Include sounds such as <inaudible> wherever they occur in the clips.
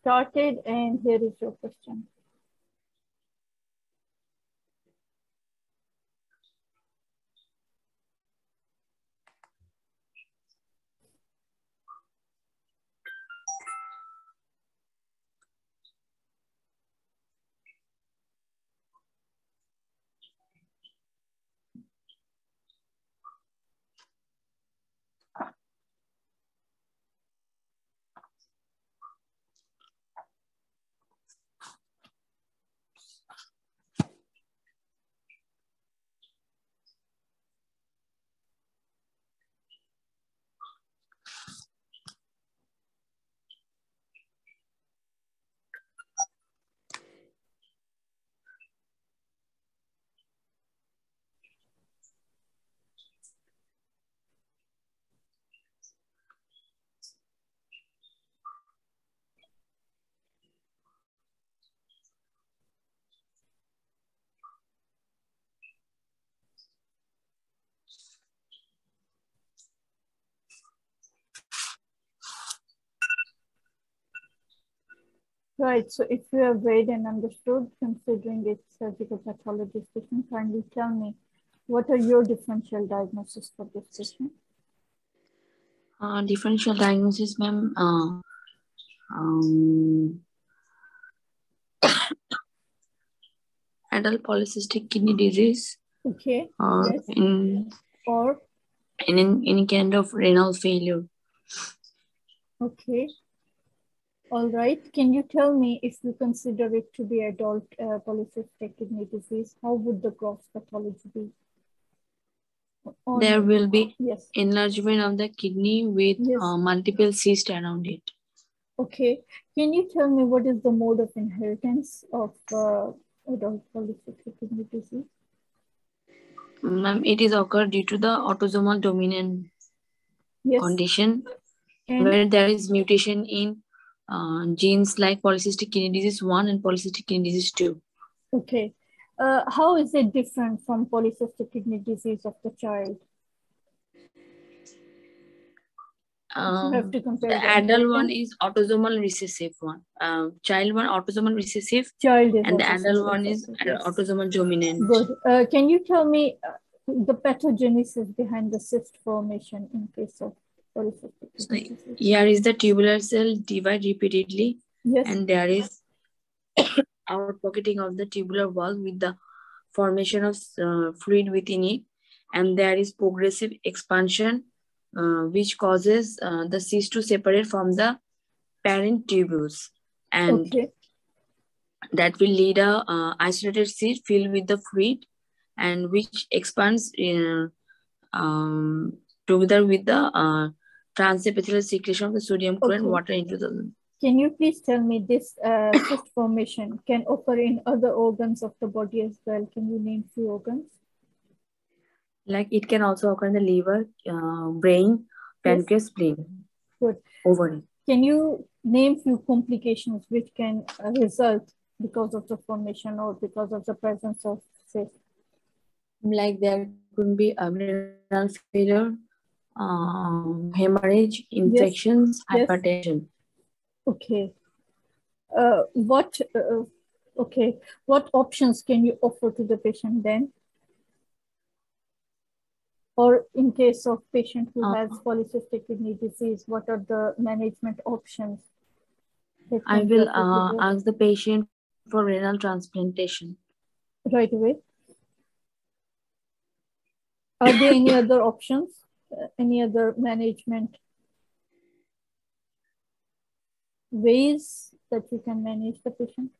started and here is your question. Right. So if you have read and understood, considering it's surgical pathology patient, kindly tell me what are your differential diagnosis for this patient? Uh, differential diagnosis, ma'am. Uh, um, <coughs> adult polycystic kidney disease. Okay. Or yes. in or in any kind of renal failure. Okay. All right. Can you tell me if you consider it to be adult uh, polycystic kidney disease, how would the gross pathology be? Or there will be yes. enlargement of the kidney with yes. uh, multiple cysts around it. Okay. Can you tell me what is the mode of inheritance of uh, adult polycystic kidney disease? Ma'am, it is occurred due to the autosomal dominant yes. condition and where there is mutation in uh, genes like polycystic kidney disease 1 and polycystic kidney disease 2. Okay. Uh, how is it different from polycystic kidney disease of the child? Um, have to compare the adult one is autosomal recessive one. Uh, child one autosomal recessive. Child is and the adult one is yes. autosomal dominant. Good. Uh, can you tell me uh, the pathogenesis behind the cyst formation in case of so here is the tubular cell divide repeatedly. Yes. And there is <coughs> outpocketing of the tubular wall with the formation of uh, fluid within it. And there is progressive expansion uh, which causes uh, the cyst to separate from the parent tubules. And okay. that will lead a uh, isolated cyst filled with the fluid and which expands um, together with the transepithelial secretion of the sodium chloride okay. water into the can you please tell me this uh, cyst formation can occur in other organs of the body as well? Can you name few organs? Like it can also occur in the liver, uh, brain, pancreas, yes. spleen, Good. ovary. Can you name few complications which can uh, result because of the formation or because of the presence of cyst? Like there could be a renal failure, um, hemorrhage, infections, yes. hypertension. Okay. Uh, what, uh, okay, what options can you offer to the patient then? Or in case of patient who Uh, has polycystic kidney disease, what are the management options? I will uh, ask the patient for renal transplantation. right away. Are there any <coughs> other options? Uh, any other management ways that you can manage the patient?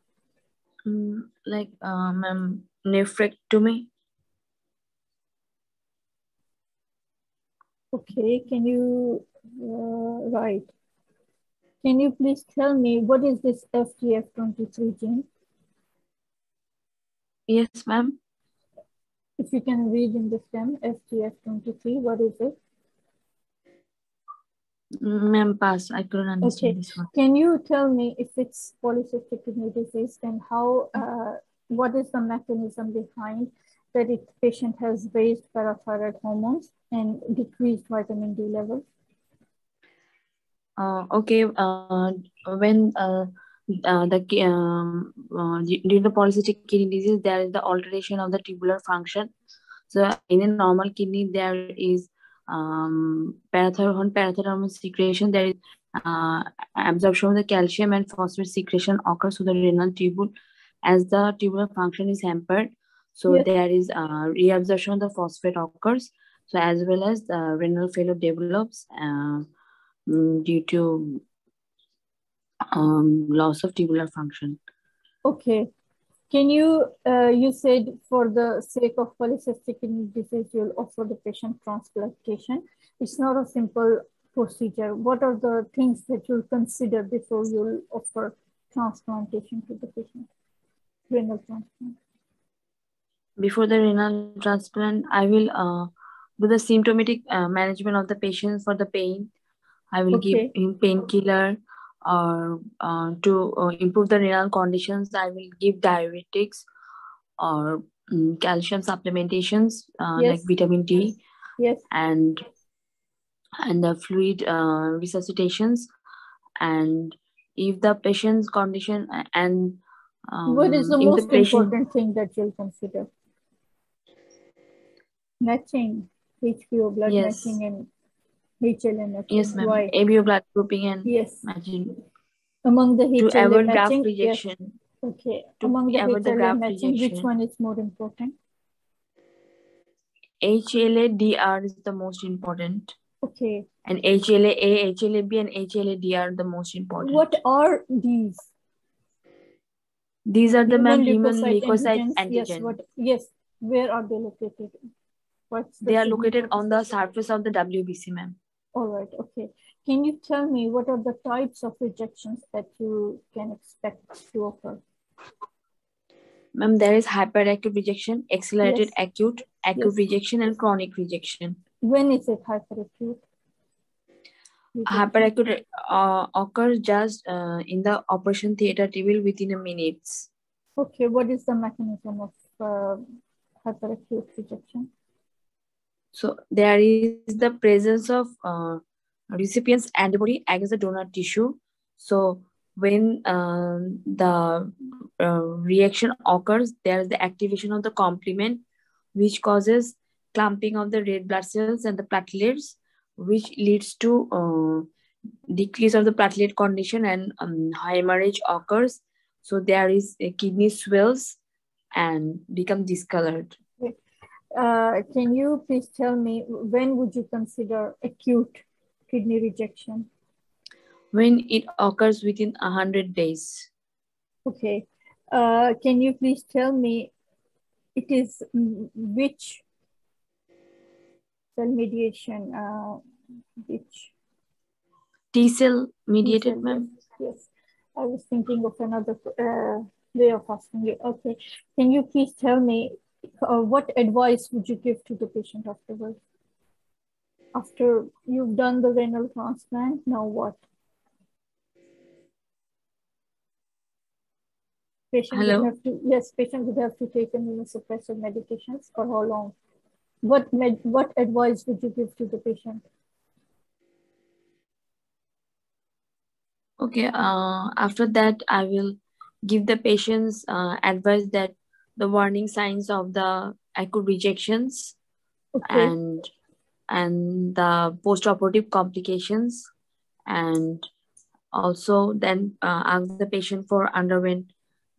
Mm, like um, um, nephrectomy. Okay, can you uh, write? Can you please tell me what is this FGF23 gene? Yes, ma'am. If you can read in the stem, FGF23, what is it? Ma'am, pass. I couldn't understand Okay. this one. Can you tell me if it's polycystic kidney disease, then how, uh, what is the mechanism behind that if patient has raised parathyroid hormones and decreased vitamin D levels? Uh, okay, uh, when uh, uh, the um, uh, during the polycystic kidney disease, there is the alteration of the tubular function. So in a normal kidney, there is um, parathyroid, parathyroid secretion. There is uh, absorption of the calcium and phosphate secretion occurs to the renal tubule as the tubular function is hampered. So yes. there is uh, reabsorption of the phosphate occurs. So as well as the renal failure develops uh, mm, due to um, loss of tubular function. Okay. Can you, uh, you said for the sake of polycystic kidney disease, you'll offer the patient transplantation. It's not a simple procedure. What are the things that you'll consider before you'll offer transplantation to the patient? Renal transplant. Before the renal transplant, I will uh, do the symptomatic uh, management of the patient for the pain. I will okay. give him painkiller or uh, to uh, improve the renal conditions. I will give diuretics or um, calcium supplementations uh, yes. like vitamin D. Yes. And and the fluid uh, resuscitations and if the patient's condition and um, what is the most the patient... important thing that you'll consider matching ABO blood yes. matching and HLA matching. Yes, ma'am. Why? ABO blood grouping and yes. matching. Among the HLA to avoid matching, graft rejection. Yes. Okay. To Among the HLA matching, rejection. which one is more important? HLA DR is the most important. Okay. And HLA A, HLA B, and HLA D are the most important. What are these? These are the human, human leukocyte antigens. antigen. Yes, what, yes. Where are they located? What's the they are located on the surface of the WBC, ma'am. All right, okay. Can you tell me what are the types of rejections that you can expect to occur? Ma'am, there is hyperacute rejection, accelerated yes. acute, acute yes. rejection, and chronic rejection. When is it hyperacute? Hyperacute uh, occurs just uh, in the operation theater table within a minutes. Okay, what is the mechanism of uh, hyperacute rejection? So there is the presence of uh, recipient's antibody against the donor tissue. So when uh, the uh, reaction occurs, there is the activation of the complement, which causes clumping of the red blood cells and the platelets, which leads to uh, decrease of the platelet condition and um, hemorrhage occurs. So there is a kidney swells and become discolored. Uh, can you please tell me when would you consider acute kidney rejection? When it occurs within 100 days. Okay. Uh, can you please tell me it is which cell mediation, uh, which? T cell mediated, ma'am? Yes, yes. I was thinking of another uh, way of asking you. Okay. Can you please tell me uh, what advice would you give to the patient afterwards? After you've done the renal transplant, now what? Patient Hello? Would have to, yes, patient would have to take immunosuppressive medications for how long? What med, what advice would you give to the patient? Okay, uh, after that, I will give the patients uh, advice that the warning signs of the acute rejections okay. and and the post-operative complications. And also then uh, ask the patient for underwent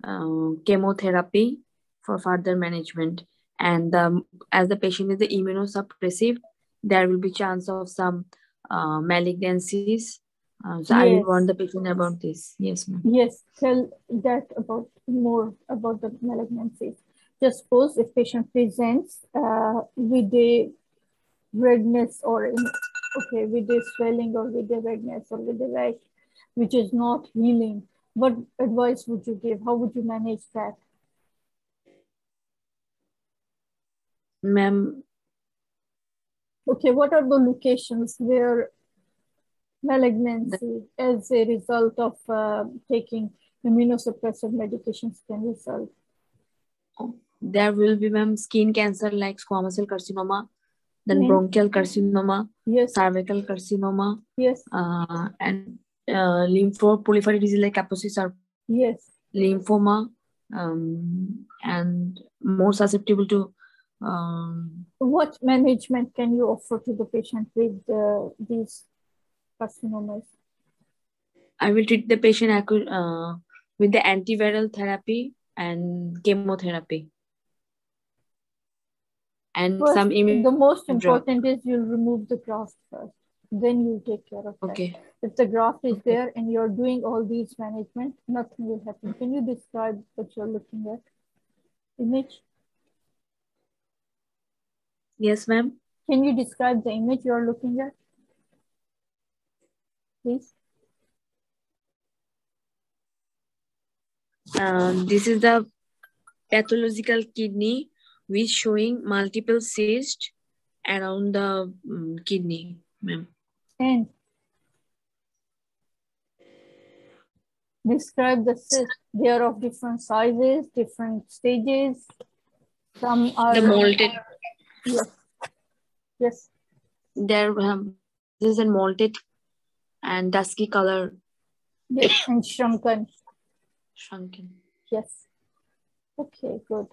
uh, chemotherapy for further management. And um, as the patient is the immunosuppressive there will be chance of some uh, malignancies uh, so yes. I want warn the patient about this. Yes, ma'am. Yes, tell that about more about the malignancies. Just suppose if patient presents uh, with a redness or in, okay with a swelling or with a redness or with a rash, which is not healing, what advice would you give? How would you manage that? Ma'am. Okay, what are the locations where malignancy as a result of uh, taking immunosuppressive medications can result? There will be ma'am skin cancer like squamous cell carcinoma, then Yes. bronchial carcinoma, Yes. cervical carcinoma, Yes. uh, and uh, lymphoproliferative disease like Kaposi or Yes. lymphoma, um, and more susceptible to um, What management can you offer to the patient with uh, these carcinomas? I will treat the patient uh, with the antiviral therapy and chemotherapy. And First, some immune. the most drug. important is you'll remove the graft first. Then you take care of that. Okay. If the graft is Okay. there and you're doing all these management, nothing will happen. Can you describe what you're looking at? Image? Yes, ma'am. Can you describe the image you're looking at? Please. Um, this is the pathological kidney which showing multiple cysts around the um, kidney, ma'am. And describe the cysts. They are of different sizes, different stages. Some are The molded, Yes. Yes. there um, this is a molded and dusky color Yes. And shrunken. shrunken. Yes. Okay, good.